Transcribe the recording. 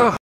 Oh.